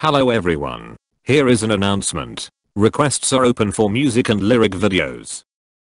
Hello everyone. Here is an announcement. Requests are open for music and lyric videos.